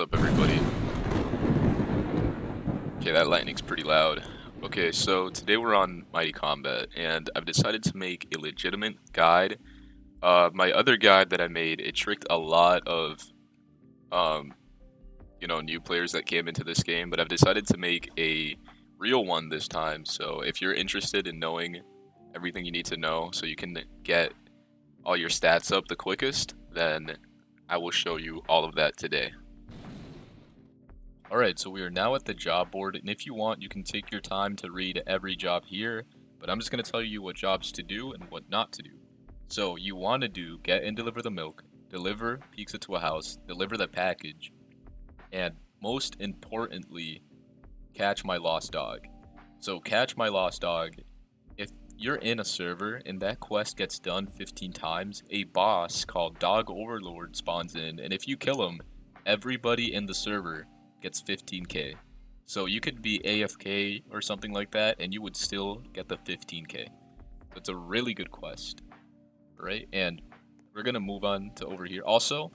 up, everybody? Okay, that lightning's pretty loud. Okay, so today we're on Mighty Combat, and I've decided to make a legitimate guide. Uh, my other guide that I made, it tricked a lot of, um, you know, new players that came into this game, but I've decided to make a real one this time. So if you're interested in knowing everything you need to know so you can get all your stats up the quickest, then I will show you all of that today. Alright, so we are now at the job board, and if you want, you can take your time to read every job here, but I'm just going to tell you what jobs to do and what not to do. So, you want to do get and deliver the milk, deliver pizza to a house, deliver the package, and most importantly, catch my lost dog. So, catch my lost dog, if you're in a server and that quest gets done 15 times, a boss called Dog Overlord spawns in, and if you kill him, everybody in the server gets 15k. So you could be AFK or something like that, and you would still get the 15k. It's a really good quest, right? And we're gonna move on to over here. Also,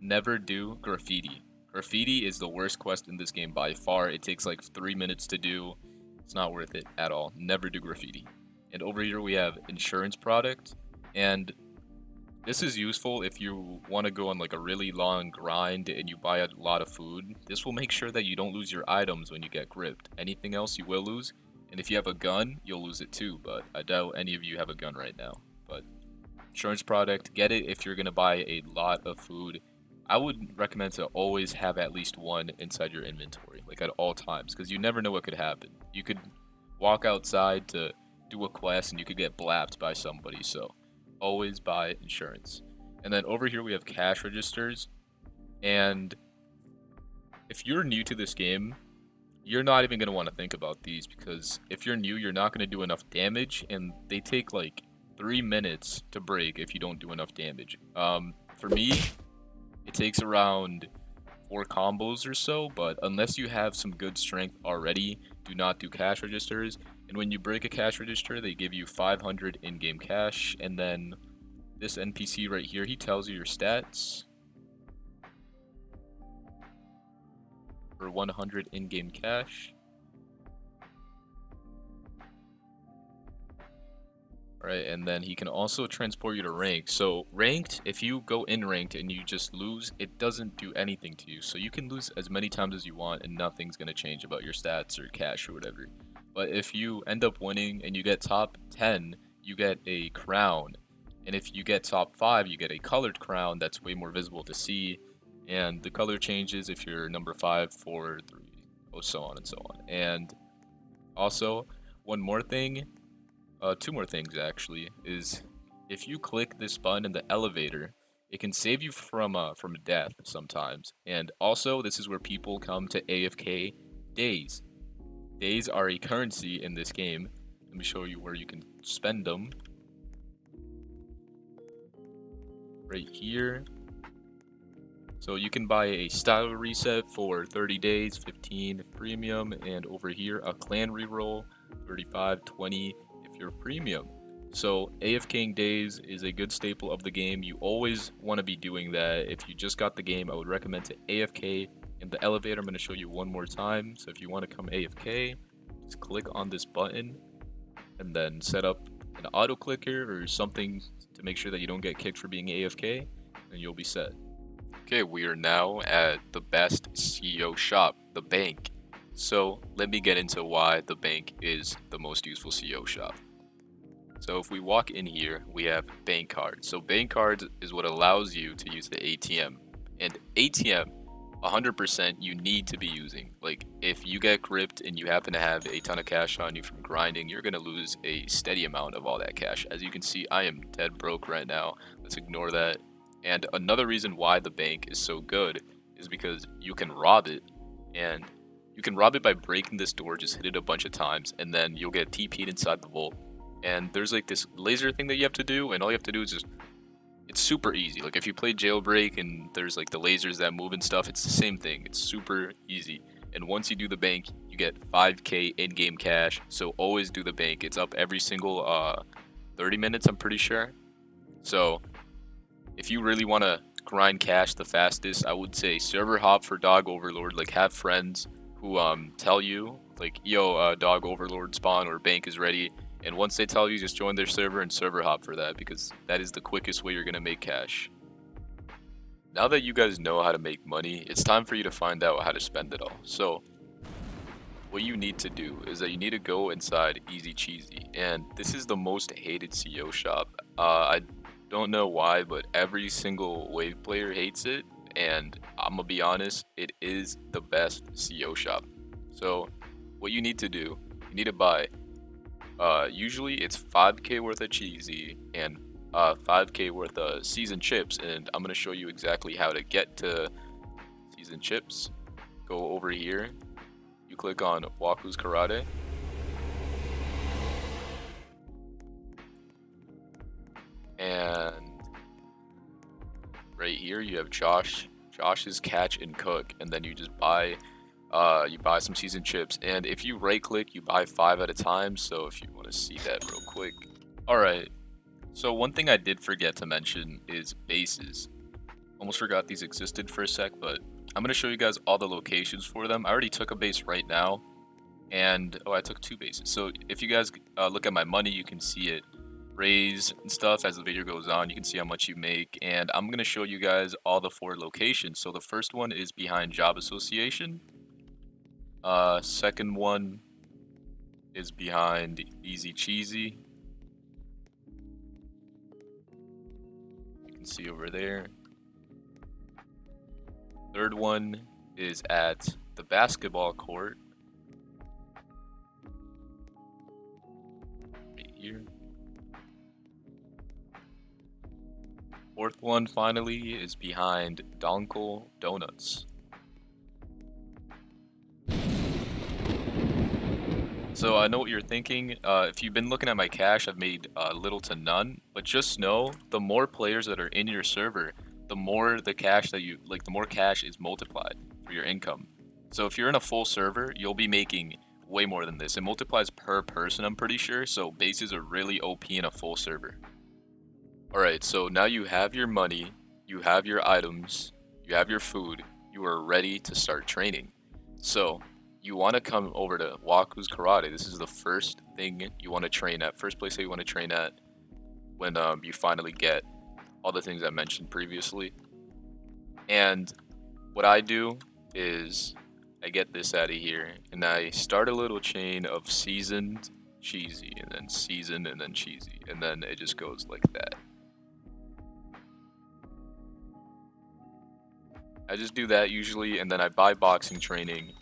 never do graffiti. Graffiti is the worst quest in this game by far. It takes like three minutes to do. It's not worth it at all. Never do graffiti. And over here we have insurance product, and this is useful if you want to go on like a really long grind and you buy a lot of food. This will make sure that you don't lose your items when you get gripped. Anything else you will lose. And if you have a gun, you'll lose it too. But I doubt any of you have a gun right now. But insurance product, get it if you're going to buy a lot of food. I would recommend to always have at least one inside your inventory, like at all times, because you never know what could happen. You could walk outside to do a quest and you could get blapped by somebody, so always buy insurance. And then over here we have cash registers. And if you're new to this game, you're not even going to want to think about these because if you're new, you're not going to do enough damage and they take like three minutes to break if you don't do enough damage. Um, for me, it takes around four combos or so, but unless you have some good strength already, do not do cash registers. And when you break a cash register, they give you 500 in-game cash. And then this NPC right here, he tells you your stats. For 100 in-game cash. Right, and then he can also transport you to rank. So ranked, if you go in ranked and you just lose, it doesn't do anything to you. So you can lose as many times as you want and nothing's going to change about your stats or cash or whatever. But if you end up winning and you get top 10, you get a crown. And if you get top 5, you get a colored crown that's way more visible to see. And the color changes if you're number 5, 4, 3, oh, so on and so on. And also, one more thing, uh, two more things actually, is if you click this button in the elevator, it can save you from uh, from death sometimes. And also, this is where people come to AFK days. Days are a currency in this game. Let me show you where you can spend them. Right here. So you can buy a style reset for 30 days, 15 premium, and over here a clan reroll, 35, 20 if you're premium. So AFKing days is a good staple of the game. You always want to be doing that. If you just got the game, I would recommend to AFK in the elevator, I'm going to show you one more time. So if you want to come AFK, just click on this button and then set up an auto clicker or something to make sure that you don't get kicked for being AFK and you'll be set. Okay, we are now at the best CEO shop, the bank. So let me get into why the bank is the most useful CEO shop. So if we walk in here, we have bank cards. So bank cards is what allows you to use the ATM. And ATM 100% you need to be using. Like, if you get gripped and you happen to have a ton of cash on you from grinding, you're going to lose a steady amount of all that cash. As you can see, I am dead broke right now. Let's ignore that. And another reason why the bank is so good is because you can rob it. And you can rob it by breaking this door, just hit it a bunch of times, and then you'll get TP'd inside the vault. And there's like this laser thing that you have to do, and all you have to do is just it's super easy. Like if you play Jailbreak and there's like the lasers that move and stuff, it's the same thing. It's super easy. And once you do the bank, you get 5k in-game cash. So always do the bank. It's up every single uh, 30 minutes, I'm pretty sure. So if you really want to grind cash the fastest, I would say server hop for Dog Overlord. Like have friends who um tell you like yo uh, Dog Overlord spawn or bank is ready, and once they tell you, just join their server and server hop for that because that is the quickest way you're gonna make cash. Now that you guys know how to make money, it's time for you to find out how to spend it all. So what you need to do is that you need to go inside Easy Cheesy, and this is the most hated CO shop. Uh, I don't know why, but every single Wave player hates it, and I'm gonna be honest, it is the best CO shop. So, what you need to do, you need to buy. Uh, usually it's 5k worth of cheesy and uh, 5k worth of seasoned chips, and I'm gonna show you exactly how to get to seasoned chips. Go over here, you click on Waku's Karate. And right here you have Josh, Josh's Catch and Cook, and then you just buy uh, you buy some seasoned chips. And if you right click, you buy five at a time. So if you want to see that real quick. Alright, so one thing I did forget to mention is bases. Almost forgot these existed for a sec, but I'm going to show you guys all the locations for them. I already took a base right now, and oh, I took two bases. So if you guys uh, look at my money, you can see it raise and stuff as the video goes on. You can see how much you make, and I'm going to show you guys all the four locations. So the first one is behind Job Association. Uh, second one is behind Easy Cheesy. You can see over there. Third one is at the basketball court. Right here. Fourth one finally is behind Donkel Donuts. So I know what you're thinking. Uh, if you've been looking at my cash, I've made uh, little to none. But just know, the more players that are in your server, the more the cash that you like the more cash is multiplied for your income. So if you're in a full server, you'll be making way more than this. It multiplies per person, I'm pretty sure. So bases are really OP in a full server. Alright, so now you have your money, you have your items, you have your food, you are ready to start training. So you want to come over to Waku's Karate. This is the first thing you want to train at, first place that you want to train at when um, you finally get all the things I mentioned previously. And what I do is I get this out of here and I start a little chain of seasoned cheesy and then seasoned and then cheesy and then it just goes like that. I just do that usually and then I buy boxing training.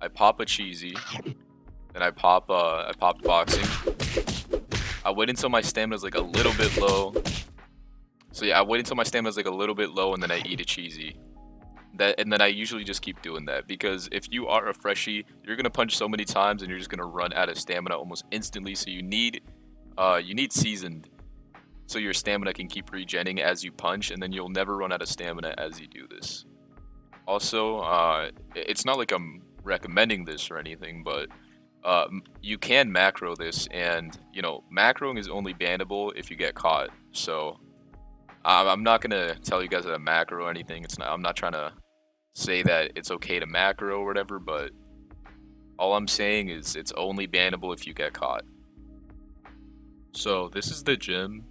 I pop a cheesy. Then I pop uh I pop boxing. I wait until my stamina is like a little bit low so yeah, I wait until my stamina is like a little bit low and then I eat a cheesy. That and then I usually just keep doing that because if you are a freshie, you're gonna punch so many times and you're just gonna run out of stamina almost instantly. So you need, uh, you need seasoned, so your stamina can keep regenning as you punch, and then you'll never run out of stamina as you do this. Also, uh, it's not like I'm recommending this or anything, but uh, you can macro this, and you know macroing is only bannable if you get caught. So I'm not gonna tell you guys that a macro or anything. It's not. I'm not trying to say that it's okay to macro or whatever, but all I'm saying is it's only bannable if you get caught. So this is the gym,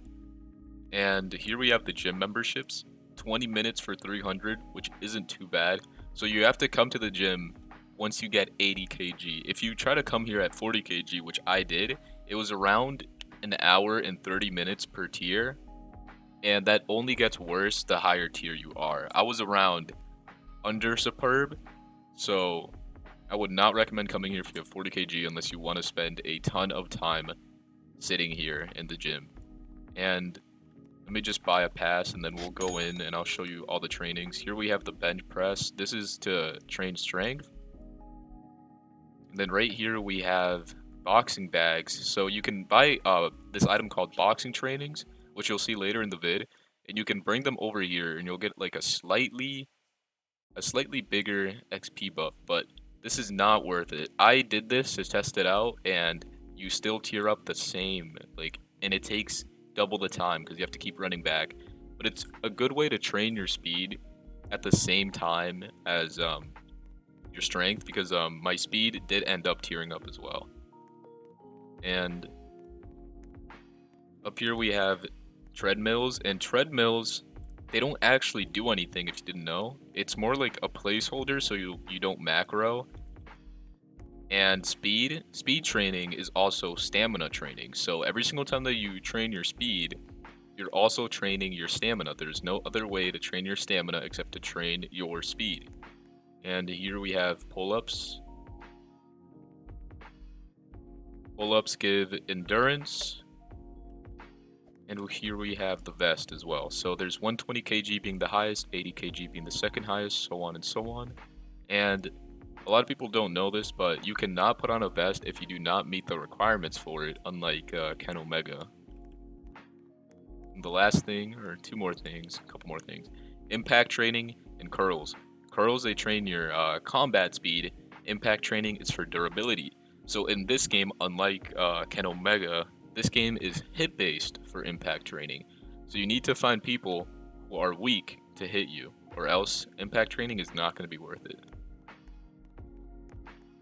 and here we have the gym memberships. 20 minutes for 300, which isn't too bad. So you have to come to the gym once you get 80 kg. If you try to come here at 40 kg, which I did, it was around an hour and 30 minutes per tier and that only gets worse the higher tier you are. I was around under superb, so I would not recommend coming here if you have 40 kg unless you want to spend a ton of time sitting here in the gym. And let me just buy a pass and then we'll go in and I'll show you all the trainings. Here we have the bench press. This is to train strength. Then right here we have boxing bags. So you can buy uh, this item called boxing trainings which you'll see later in the vid, and you can bring them over here and you'll get like a slightly a slightly bigger XP buff, but this is not worth it. I did this to test it out and you still tier up the same, like, and it takes double the time because you have to keep running back. but it's a good way to train your speed at the same time as um, your strength because um, my speed did end up tearing up as well. And up here we have treadmills, and treadmills, they don't actually do anything if you didn't know. It's more like a placeholder so you, you don't macro. And speed, speed training is also stamina training. So every single time that you train your speed, you're also training your stamina. There's no other way to train your stamina except to train your speed. And here we have pull-ups. Pull-ups give endurance. And here we have the vest as well. So there's 120 kg being the highest, 80 kg being the second highest, so on and so on. And a lot of people don't know this, but you cannot put on a vest if you do not meet the requirements for it, unlike uh, Ken Omega the last thing, or two more things, a couple more things. Impact training and curls. Curls, they train your uh, combat speed. Impact training is for durability. So in this game, unlike uh, Ken Omega, this game is hit-based for impact training. So you need to find people who are weak to hit you, or else impact training is not going to be worth it.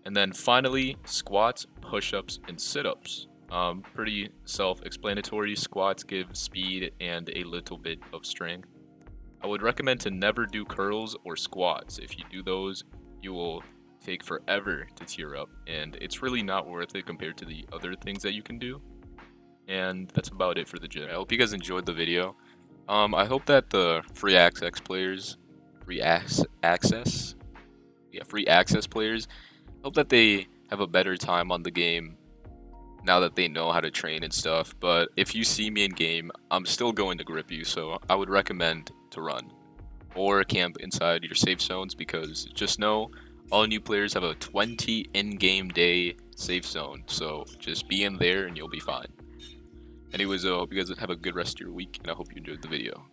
And then finally, squats, push-ups, and sit-ups. Um, pretty self-explanatory. Squats give speed and a little bit of strength. I would recommend to never do curls or squats. If you do those, you will take forever to tier up, and it's really not worth it compared to the other things that you can do. And that's about it for the gym. I hope you guys enjoyed the video. Um, I hope that the free access players, free access, yeah, free access players, hope that they have a better time on the game now that they know how to train and stuff. But if you see me in game, I'm still going to grip you, so I would recommend to run or camp inside your safe zones because just know all new players have a 20 in-game day safe zone, so just be in there and you'll be fine. Anyways, I hope you guys have a good rest of your week, and I hope you enjoyed the video.